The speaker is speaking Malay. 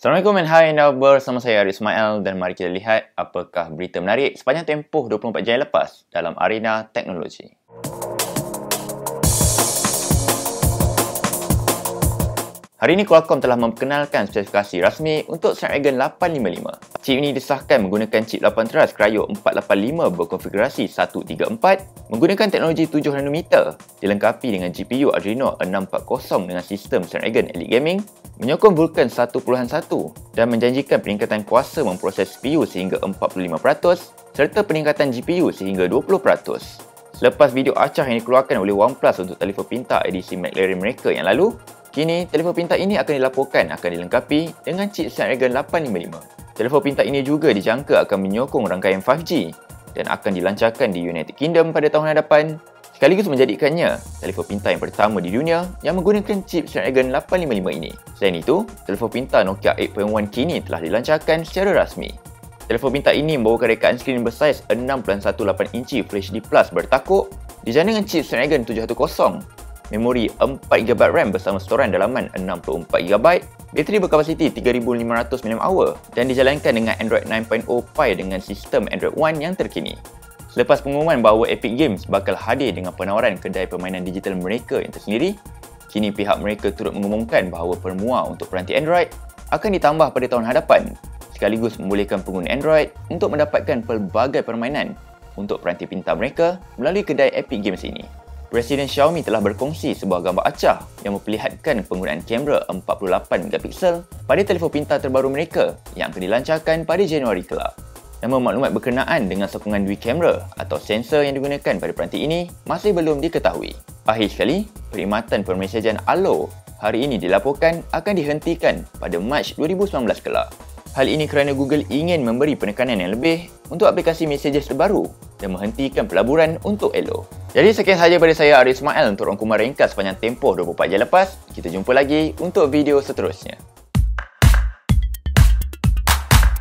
Assalamualaikum and hai anda bersama saya Arif Ismail dan mari kita lihat apakah berita menarik sepanjang tempoh 24 jam lepas dalam arena teknologi. Hari ini Qualcomm telah memperkenalkan spesifikasi rasmi untuk Snapdragon 855. Chip ini disahkan menggunakan chip 8 teras Cryo 485 berkonfigurasi 134 menggunakan teknologi 7nm dilengkapi dengan GPU Adreno 640 dengan sistem Snapdragon Elite Gaming menyokong Vulkan 1.1 dan menjanjikan peningkatan kuasa memproses CPU sehingga 45% serta peningkatan GPU sehingga 20%. Selepas video acah yang dikeluarkan oleh OnePlus untuk telefon pintar edisi McLaren mereka yang lalu, Kini, telefon pintar ini akan dilaporkan akan dilengkapi dengan chip Snapdragon 855. Telefon pintar ini juga dijangka akan menyokong rangkaian 5G dan akan dilancarkan di United Kingdom pada tahun hadapan sekaligus menjadikannya telefon pintar yang pertama di dunia yang menggunakan chip Snapdragon 855 ini. Selain itu, telefon pintar Nokia 8.1 kini telah dilancarkan secara rasmi. Telefon pintar ini membawakan rekaan skrin bersaiz 6.18 inci Full HD Plus bertakuk dijana dengan chip Snapdragon 710 memori 4GB RAM bersama storan dalaman 64GB, bateri berkapasiti 3500 mAh dan dijalankan dengan Android 9.0 Pie dengan sistem Android One yang terkini. Selepas pengumuman bahawa Epic Games bakal hadir dengan penawaran kedai permainan digital mereka yang tersendiri, kini pihak mereka turut mengumumkan bahawa permua untuk peranti Android akan ditambah pada tahun hadapan sekaligus membolehkan pengguna Android untuk mendapatkan pelbagai permainan untuk peranti pintar mereka melalui kedai Epic Games ini. Presiden Xiaomi telah berkongsi sebuah gambar acah yang memperlihatkan penggunaan kamera 48MP pada telefon pintar terbaru mereka yang akan dilancarkan pada Januari kelak. Nama maklumat berkenaan dengan sokongan dual kamera atau sensor yang digunakan pada peranti ini masih belum diketahui. Akhir sekali, perkhidmatan permesajan Allo hari ini dilaporkan akan dihentikan pada Mac 2019 kelak. Hal ini kerana Google ingin memberi penekanan yang lebih untuk aplikasi messages terbaru dan menghentikan pelaburan untuk Elo. Jadi sekian sahaja daripada saya Arif Ismail untuk rangkuman ringkas sepanjang tempoh 24 jam lepas. Kita jumpa lagi untuk video seterusnya.